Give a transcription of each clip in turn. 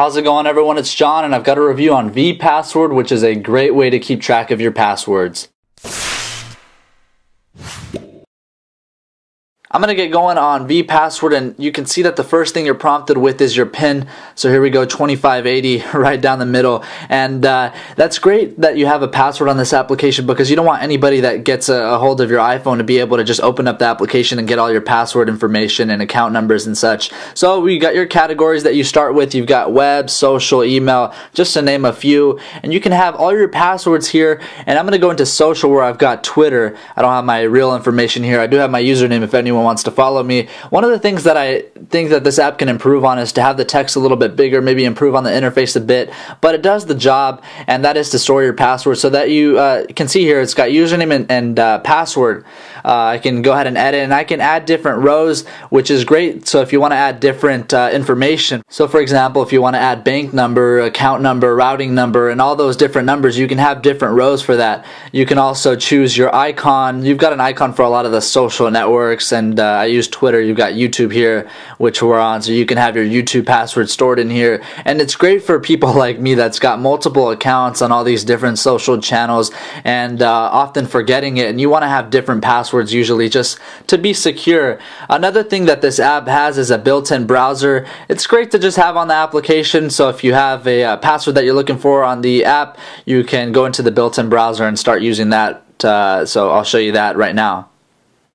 How's it going everyone? It's John and I've got a review on vPassword which is a great way to keep track of your passwords. I'm going to get going on vPassword and you can see that the first thing you're prompted with is your PIN. So here we go, 2580 right down the middle. And uh, that's great that you have a password on this application because you don't want anybody that gets a, a, hold of your iPhone to be able to just open up the application and get all your password information and account numbers and such. So we got your categories that you start with. You've got web, social, email, just to name a few. And you can have all your passwords here. And I'm going to go into social where I've got Twitter. I don't have my real information here. I do have my username if anyone anyone wants to follow me. One of the things that I think that this app can improve on is to have the text a little bit bigger, maybe improve on the interface a bit, but it does the job, and that is to store your password so that you uh, can see here it's got username and, and uh, password. Uh, I can go ahead and edit, and I can add different rows, which is great. So if you want to add different uh, information, so for example, if you want to add bank number, account number, routing number, and all those different numbers, you can have different rows for that. You can also choose your icon. You've got an icon for a lot of the social networks and and uh, I use Twitter. You've got YouTube here, which we're on, so you can have your YouTube password stored in here. And it's great for people like me that's got multiple accounts on all these different social channels and uh, often forgetting it. And you want to have different passwords usually just to be secure. Another thing that this app has is a built-in browser. It's great to just have on the application. So if you have a uh, password that you're looking for on the app, you can go into the built-in browser and start using that. Uh, so I'll show you that right now.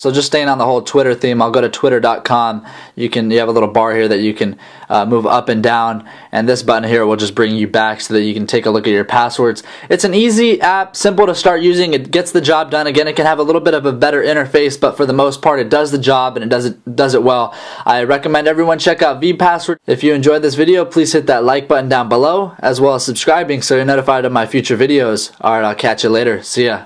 So just staying on the whole Twitter theme, I'll go to twitter.com. You can you have a little bar here that you can uh, move up and down, and this button here will just bring you back so that you can take a look at your passwords. It's an easy app, simple to start using. It gets the job done. Again, it can have a little bit of a better interface, but for the most part, it does the job and it does it does it well. I recommend everyone check out vPassword. If you enjoyed this video, please hit that like button down below, as well as subscribing so you're notified of my future videos. All right, I'll catch you later. See ya.